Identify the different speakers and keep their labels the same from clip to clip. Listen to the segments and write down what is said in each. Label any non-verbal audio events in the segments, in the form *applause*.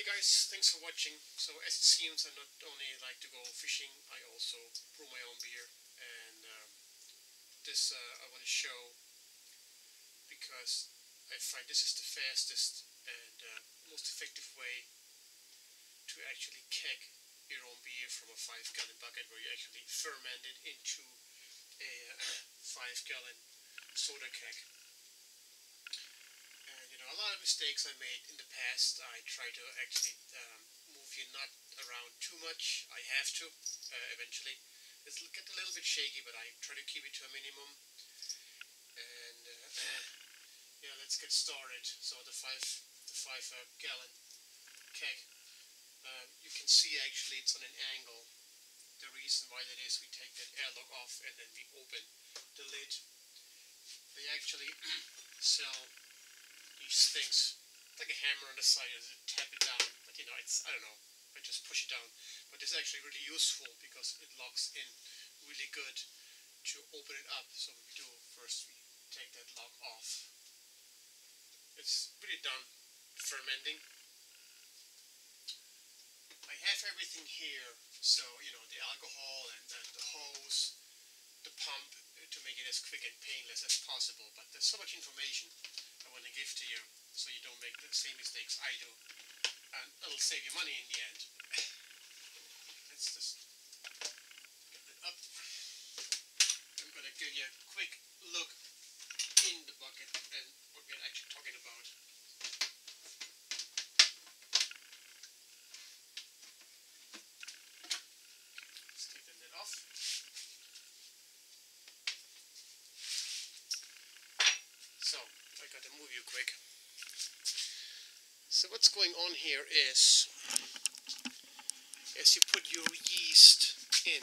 Speaker 1: Hey guys, thanks for watching. So as it seems, I not only like to go fishing, I also brew my own beer. And um, this uh, I want to show because I find this is the fastest and uh, most effective way to actually keg your own beer from a 5 gallon bucket where you actually ferment it into a uh, 5 gallon soda keg lot of mistakes I made in the past. I try to actually um, move your nut around too much. I have to uh, eventually. It'll get a little bit shaky, but I try to keep it to a minimum. And uh, *clears throat* yeah, let's get started. So the five, the five uh, gallon keg. Um, you can see actually it's on an angle. The reason why that is, we take that airlock off and then we open the lid. They actually *clears throat* sell things like a hammer on the side and tap it down. But you know, it's I don't know. I just push it down. But it's actually really useful because it locks in really good to open it up. So what we do first we take that lock off. It's really done fermenting. I have everything here, so you know the alcohol and, and the hose, the pump to make it as quick and painless as possible. But there's so much information to give to you so you don't make the same mistakes I do. And it'll save you money in the end. Let's just get that up. I'm going to give you a quick look in the bucket and what we're actually talking about. Let's take the lid off. So, I gotta move you quick. So what's going on here is, as you put your yeast in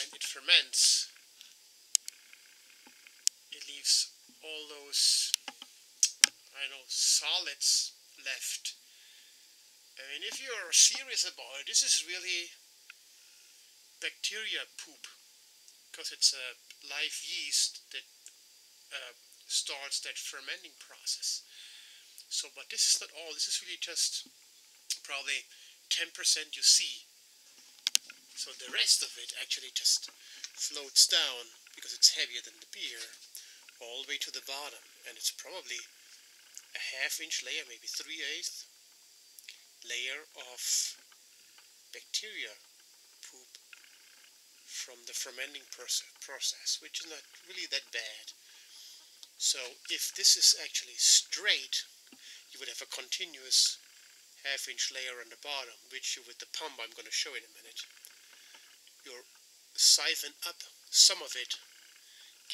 Speaker 1: and it ferments, it leaves all those, I know, solids left. I mean, if you're serious about it, this is really bacteria poop because it's a live yeast that uh, starts that fermenting process. So, but this is not all. This is really just probably 10% you see. So the rest of it actually just floats down because it's heavier than the beer all the way to the bottom. And it's probably a half inch layer, maybe 3 eighths layer of bacteria poop from the fermenting process, which is not really that bad. So if this is actually straight, you would have a continuous half inch layer on the bottom, which you, with the pump I'm going to show in a minute, you're siphon up some of it,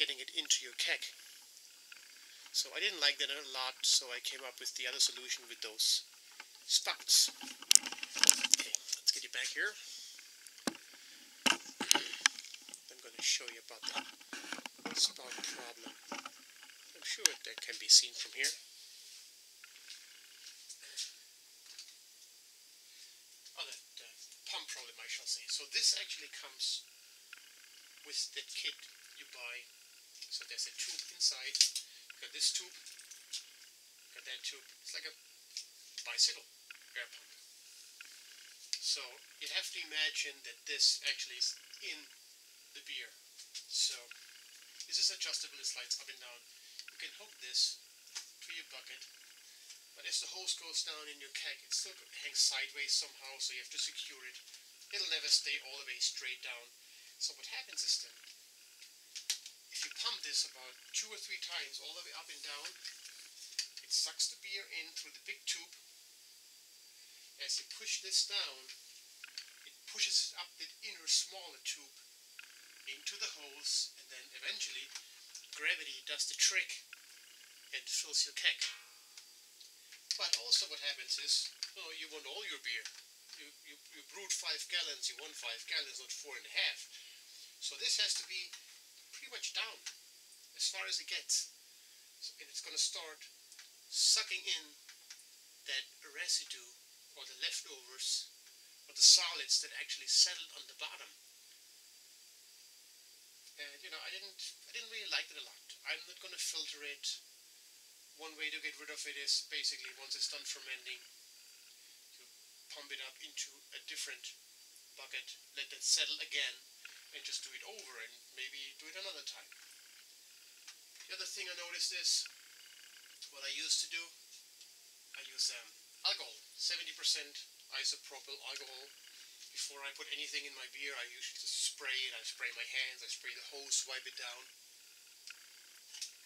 Speaker 1: getting it into your keg. So I didn't like that a lot, so I came up with the other solution with those spouts. Okay, let's get you back here. I'm going to show you about the spout problem sure that can be seen from here. Oh, the, the uh, pump problem, I shall say. So this actually comes with the kit you buy. So there's a tube inside. You got this tube, got that tube. It's like a bicycle air pump. So you have to imagine that this actually is in the beer. So this is adjustable, it slides up and down can hook this to your bucket, but as the hose goes down in your keg, it still hangs sideways somehow, so you have to secure it. It'll never stay all the way straight down. So what happens is then, if you pump this about two or three times all the way up and down, it sucks the beer in through the big tube. As you push this down, it pushes up the inner smaller tube into the hose, and then eventually gravity does the trick and fills your keg. But also what happens is, you, you want all your beer. You, you, you brewed five gallons, you want five gallons, not four and a half. So this has to be pretty much down as far as it gets. And it's going to start sucking in that residue or the leftovers or the solids that actually settled on the bottom. And you know, I didn't, I didn't really like it a lot. I'm not going to filter it one way to get rid of it is basically once it's done fermenting, pump it up into a different bucket, let that settle again, and just do it over and maybe do it another time. The other thing I noticed is what I used to do, I use um, alcohol, 70% isopropyl alcohol. Before I put anything in my beer, I usually just spray it. I spray my hands, I spray the hose, wipe it down.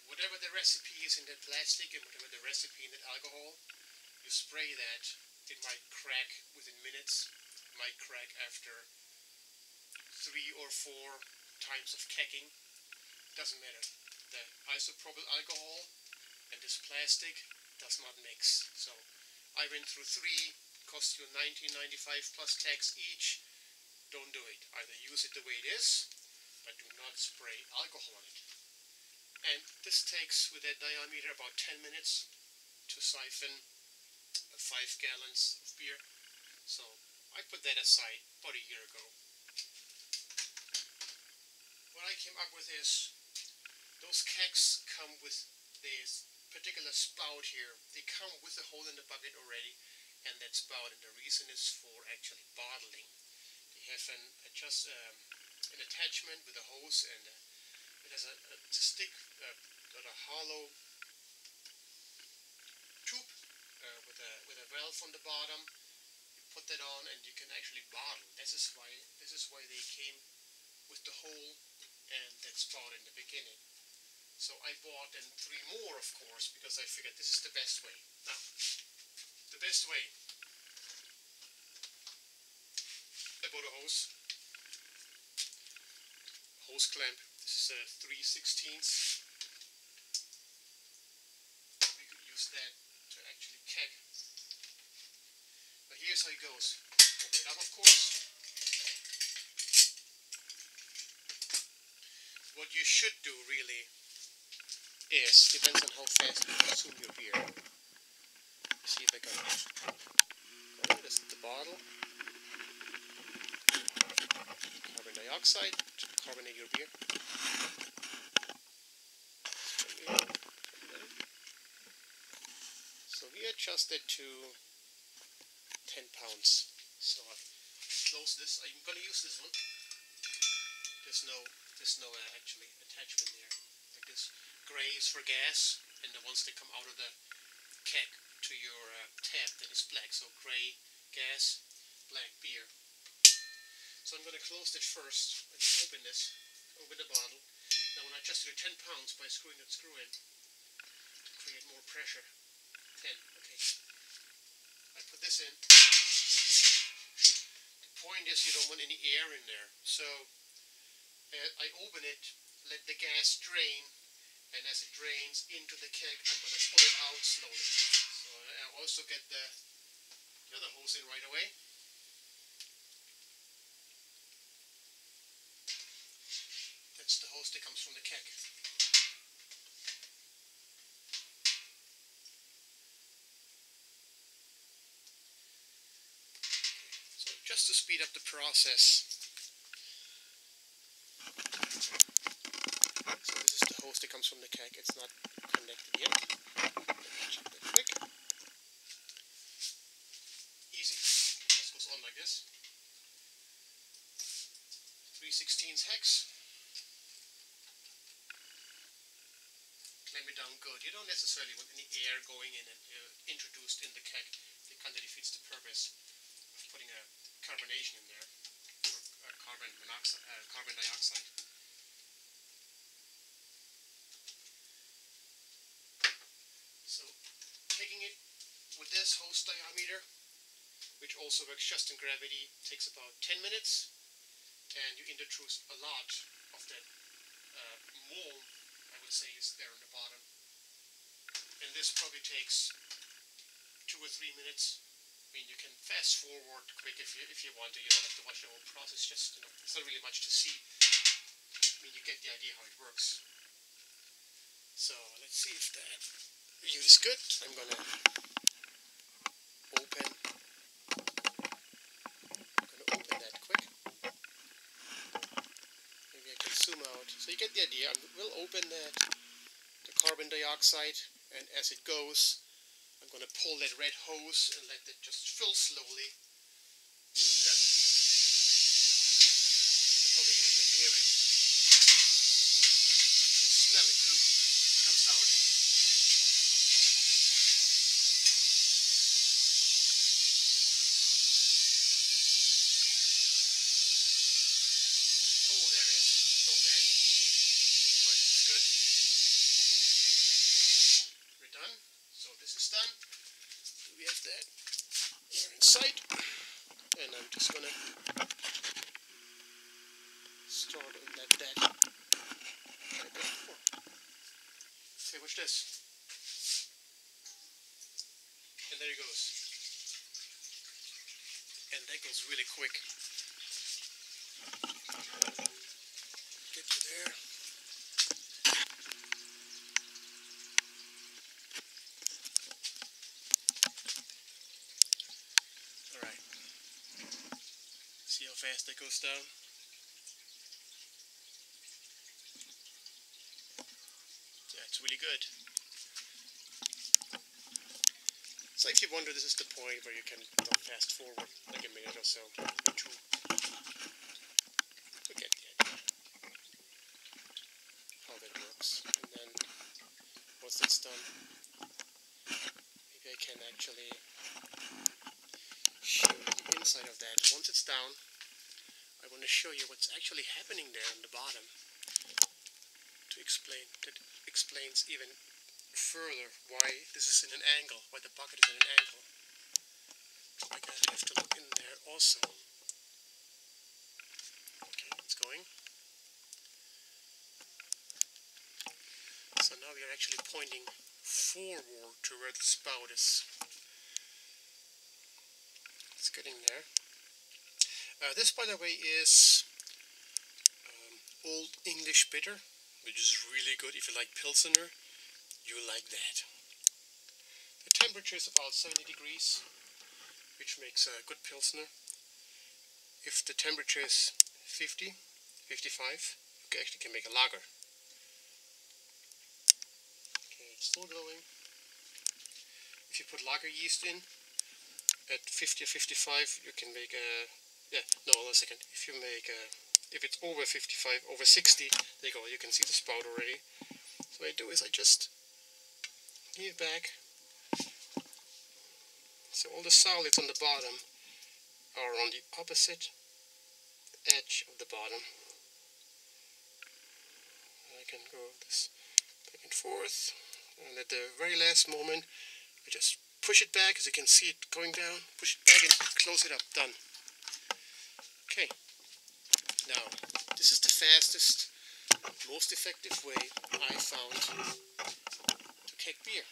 Speaker 1: Whatever the recipe is in that plastic and whatever the recipe in that alcohol, you spray that, it might crack within minutes, it might crack after three or four times of kegging. Doesn't matter. The isopropyl alcohol and this plastic does not mix. So I went through three, cost you 19.95 plus tax each. Don't do it. Either use it the way it is, but do not spray alcohol on it. And this takes, with that diameter, about 10 minutes to siphon 5 gallons of beer. So I put that aside about a year ago. What I came up with is those kegs come with this particular spout here. They come with a hole in the bucket already and that spout and the reason is for actually bottling. They have an adjust um, an attachment with a hose and it has a, a stick uh, got a hollow tube uh, with a with a valve on the bottom. You put that on and you can actually bottle. This is why this is why they came with the hole and that spout in the beginning. So I bought then three more, of course, because I figured this is the best way. Now, the best way. I bought a hose. Hose clamp. This is a 3 16ths. We could use that to actually keg. But here's how it goes. Open it up, of course. What you should do, really, is depends on how fast you consume your beer. See if I. Oh, this is the bottle. Carbon dioxide to carbonate your beer. We to 10 pounds. So I close this. I'm gonna use this one. There's no, there's no uh, actually attachment there, like this gray is for gas, and the ones that come out of the keg to your uh, that is black. So gray, gas, black beer. So I'm going to close it first and open this, open the bottle. Now when I adjust it to 10 pounds by screwing that screw in to create more pressure. 10, okay. I put this in. The point is you don't want any air in there. So uh, I open it, let the gas drain and as it drains into the keg, I'm going to pull it out slowly. So I also get the, the other hose in right away. That's the hose that comes from the keg. So just to speed up the process, So this is the hose that comes from the keg. It's not connected yet. Quick. Easy. Just goes on like this. 3 16 hex. Clamp it down good. You don't necessarily want any air going in and uh, introduced in the keg. It kind of defeats the purpose of putting a carbonation in there, or uh, carbon monoxide, uh, carbon dioxide. So taking it with this hose diameter, which also works just in gravity, takes about 10 minutes, and you introduce a lot of that uh, mold, I would say, is there on the bottom. And this probably takes two or three minutes. I mean, you can fast forward quick if you if you want to. You don't have to watch the whole process. Just you know, it's not really much to see. I mean, you get the idea how it works. So let's see if that view is good. I'm gonna open. I'm going to open that quick. Maybe I can zoom out. So you get the idea. I will open that, the carbon dioxide, and as it goes, I'm gonna pull that red hose and let that just fill slowly. Yep. Watch this. And there he goes. And that goes really quick. Get you there. Alright. See how fast that goes down? Yeah, it's really good. So if you wonder, this is the point where you can fast forward like a minute or so, or two. To get the idea how that works. And then once it's done, maybe I can actually show you the inside of that. Once it's down, I want to show you what's actually happening there on the bottom to explain that explains even further why this is in an angle, why the bucket is in an angle. I have to look in there also. Okay, it's going. So now we are actually pointing forward to where the spout is. It's getting there. Uh, this, by the way, is um, Old English Bitter, which is really good. If you like Pilsener, you like that. The temperature is about 70 degrees, which makes a good Pilsner. If the temperature is 50, 55, you actually can make a lager. Okay, it's still going. If you put lager yeast in at 50 or 55, you can make a yeah, no, hold on a second. If you make a, if it's over 55, over 60, there you go, you can see the spout already. So what I do is I just give back. So all the solids on the bottom are on the opposite edge of the bottom. And I can go this back and forth. And at the very last moment, I just push it back, as you can see it going down, push it back and close it up, done. Okay, now this is the fastest, most effective way I found to keg beer.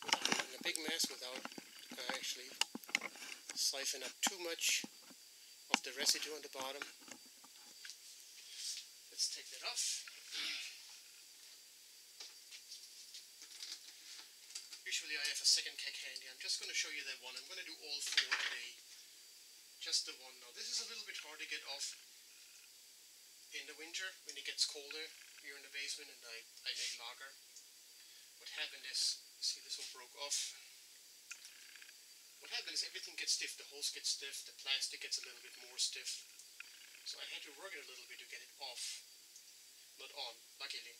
Speaker 1: Without a big mess, without uh, actually siphon up too much of the residue on the bottom. Let's take that off. Usually I have a second keg handy. I'm just going to show you that one. I'm going to do all four today just the one now. This is a little bit hard to get off in the winter when it gets colder we're in the basement and I, I make lager. What happened is, see this one broke off. What happened is everything gets stiff, the hose gets stiff, the plastic gets a little bit more stiff. So I had to work it a little bit to get it off. Not on, luckily.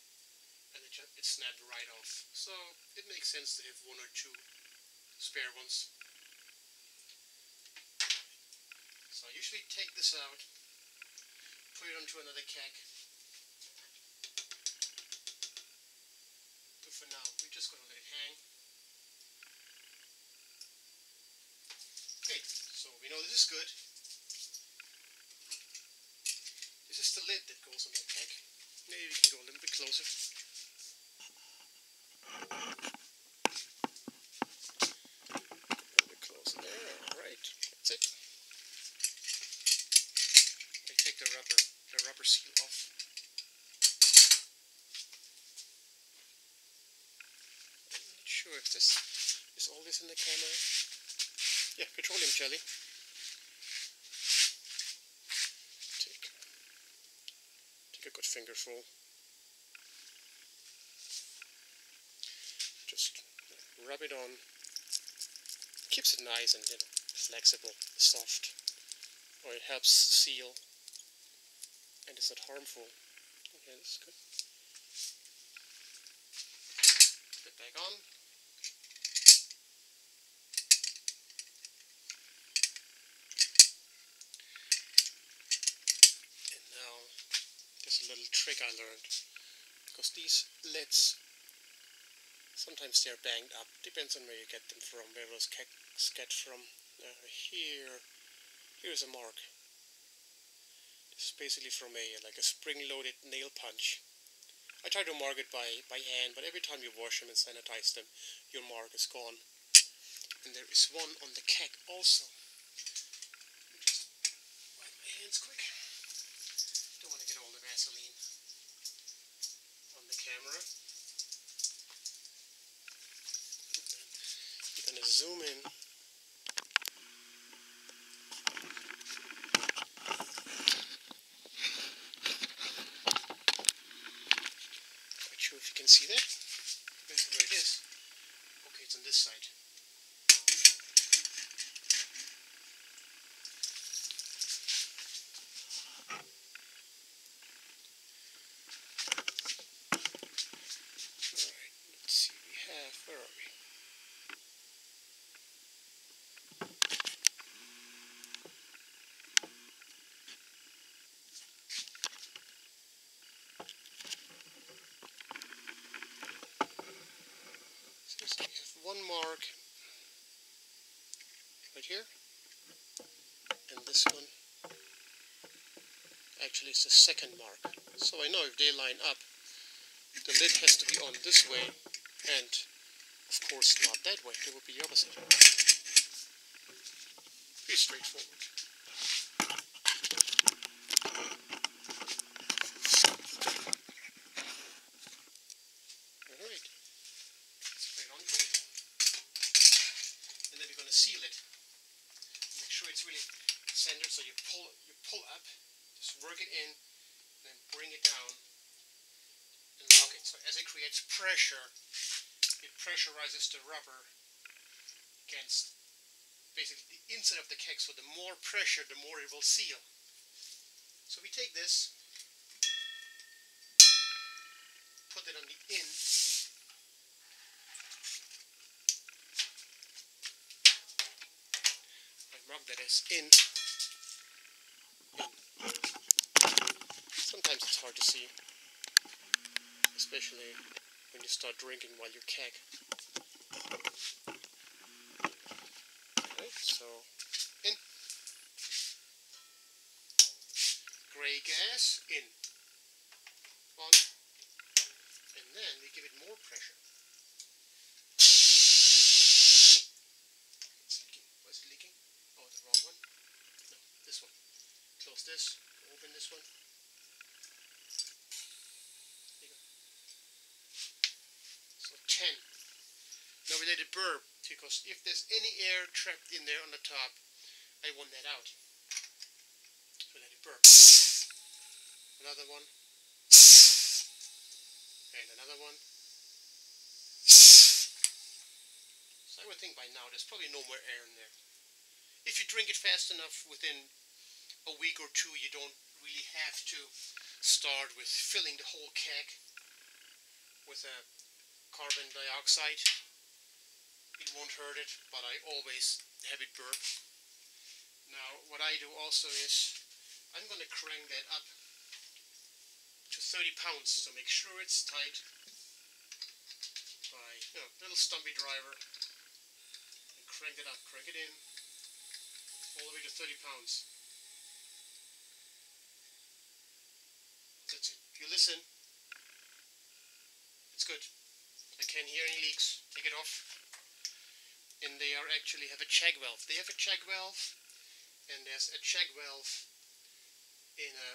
Speaker 1: And it, just, it snapped right off. So it makes sense to have one or two spare ones I take this out, put it onto another keg. But for now, we're just going to let it hang. Okay, so we know this is good. This is the lid that goes on that keg. Maybe we can go a little bit closer. A little closer there, alright, that's it take the rubber I'm not sure if this is all this in the camera. Yeah, petroleum jelly. Take take a good fingerful. Just rub it on. Keeps it nice and you know flexible, soft, or it helps seal and it's not harmful. Okay, this is good. Put it back on. And now there's a little trick I learned because these lids sometimes they're banged up depends on where you get them from where was get from uh, here here's a mark is basically from a like a spring-loaded nail punch. I try to mark it by, by hand but every time you wash them and sanitize them your mark is gone. And there is one on the keg also. Just wipe my hands quick. Don't want to get all the Vaseline on the camera. I'm gonna zoom in can see that. Depends on where it is. Okay, it's on this side. Alright, let's see, we have, where are we? So we have one mark right here, and this one actually it's the second mark. So I know if they line up, the lid has to be on this way, and of course not that way, it would be the opposite. Pretty straightforward. Alright, straight onto it. And then we're going to seal it. Make sure it's really centered so you pull you pull up, just work it in, then bring it down and lock it. So as it creates pressure, it pressurizes the rubber against basically the inside of the keg. So the more pressure, the more it will seal. So we take this, put it on the in, I rub that is in. Sometimes it's hard to see, especially when you start drinking while you keg. Okay, so in. Gray gas in. On. And then we give it more pressure. It's leaking. Why is it leaking? Oh, the wrong one. No, this one. Close this. Open this one. There you go. So 10. Now we let it burp because if there's any air trapped in there on the top, I want that out. So let it burp. Another one. And another one. So I would think by now there's probably no more air in there. If you drink it fast enough, within a week or two, you don't really have to start with filling the whole keg with a carbon dioxide. It won't hurt it, but I always have it burp. Now, what I do also is I'm going to crank that up to 30 pounds, so make sure it's tight by you know, little stumpy driver and crank it up, crank it in all the way to 30 pounds. That's it. You listen, it's good. I can't hear any leaks. Take it off. And they are actually have a check valve. They have a check valve, and there's a check valve in a,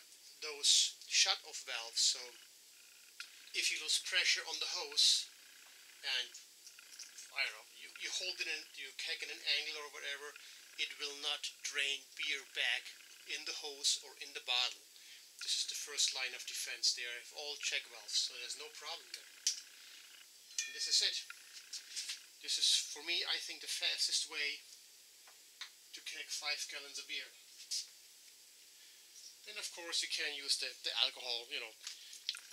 Speaker 1: those shut-off valves. So if you lose pressure on the hose, and I don't know, you, you hold it in, you kick in an angle or whatever, it will not drain beer back in the hose or in the bottle. This is the first line of defense. They have all check valves, so there's no problem there. And this is it. This is, for me, I think the fastest way to keg five gallons of beer. Then of course you can use the, the alcohol, you know,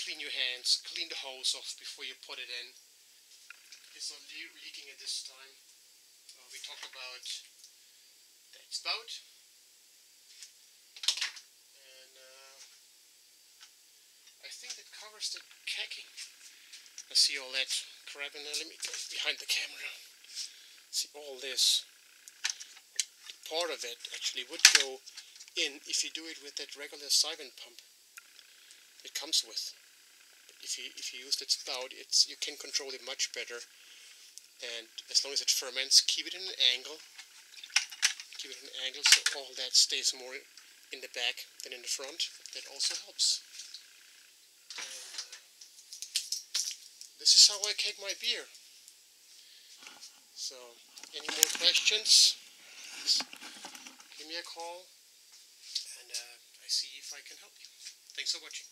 Speaker 1: clean your hands, clean the hose off before you put it in. It's not le- leaking at this time. Uh, we talked about that spout. And uh, I think that covers the kegging. I see all that crap there. Let me go behind the camera. See all this. Part of it actually would go in if you do it with that regular siphon pump it comes with. But if you if you use that spout, it's you can control it much better. And as long as it ferments, keep it in an angle. Keep it in an angle so all that stays more in the back than in the front. That also helps. And, uh, this is how I keg my beer. So, any more questions? Give me a call and uh, I see if I can help you. Thanks for watching.